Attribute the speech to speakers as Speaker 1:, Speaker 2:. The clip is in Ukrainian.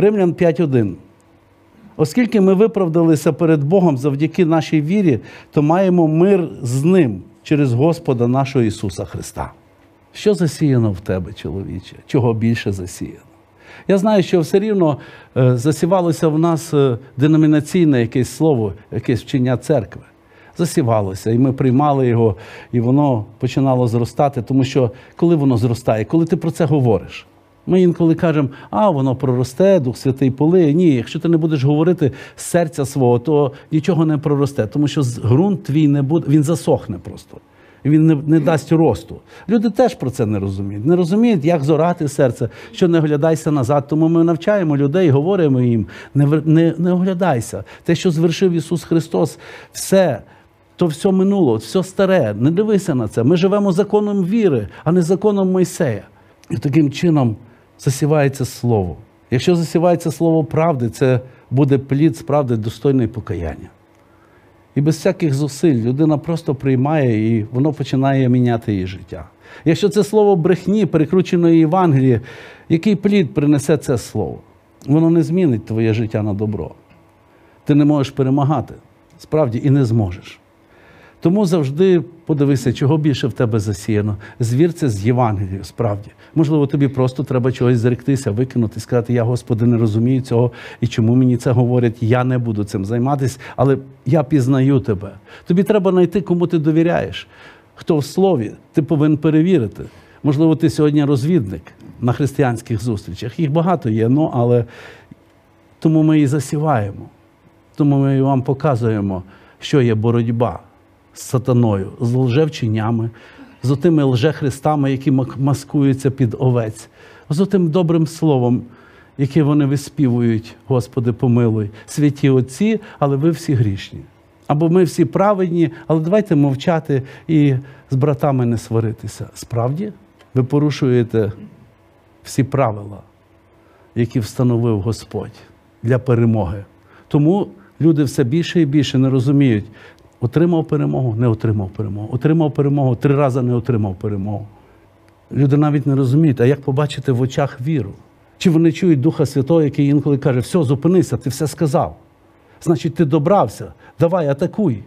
Speaker 1: Римлян 5.1. Оскільки ми виправдалися перед Богом завдяки нашій вірі, то маємо мир з Ним через Господа нашого Ісуса Христа. Що засіяно в тебе, чоловіче? Чого більше засіяно? Я знаю, що все рівно е, засівалося в нас е, деномінаційне якесь слово, якесь вчення церкви. Засівалося, і ми приймали його, і воно починало зростати, тому що коли воно зростає, коли ти про це говориш. Ми інколи кажемо, а воно проросте, Дух Святий полиє. Ні, якщо ти не будеш говорити з серця свого, то нічого не проросте, тому що ґрунт твій не буде, він засохне просто. Він не, не дасть росту. Люди теж про це не розуміють. Не розуміють, як зорати серце, що не оглядайся назад. Тому ми навчаємо людей, говоримо їм: не, не, не оглядайся. Те, що звершив Ісус Христос, все. То все минуло, все старе. Не дивися на це. Ми живемо законом віри, а не законом Мойсея. І таким чином засівається слово. Якщо засівається слово правди, це буде плід справди достойний покаяння. І без всяких зусиль людина просто приймає і воно починає міняти її життя. Якщо це слово брехні, перекрученої Євангелії, який плід принесе це слово? Воно не змінить твоє життя на добро. Ти не можеш перемагати, справді, і не зможеш. Тому завжди подивися, чого більше в тебе засіяно. Звір це з Євангелією, справді. Можливо, тобі просто треба чогось зректися, викинути, сказати, я, Господи, не розумію цього, і чому мені це говорять, я не буду цим займатися, але я пізнаю тебе. Тобі треба знайти, кому ти довіряєш. Хто в слові, ти повинен перевірити. Можливо, ти сьогодні розвідник на християнських зустрічах. Їх багато є, ну, але тому ми і засіваємо. Тому ми вам показуємо, що є боротьба з сатаною, з лжевченнями, з отими лжехристами, які маскуються під овець, з отим добрим словом, яке вони виспівують, Господи, помилуй, святі отці, але ви всі грішні. Або ми всі праведні, але давайте мовчати і з братами не сваритися. Справді, ви порушуєте всі правила які встановив Господь для перемоги. Тому люди все більше і більше не розуміють, отримав перемогу, не отримав перемогу, отримав перемогу, три рази не отримав перемогу. Люди навіть не розуміють, а як побачити в очах віру? Чи вони чують Духа Святого, який інколи каже, все, зупинися, ти все сказав. Значить, ти добрався, давай, атакуй.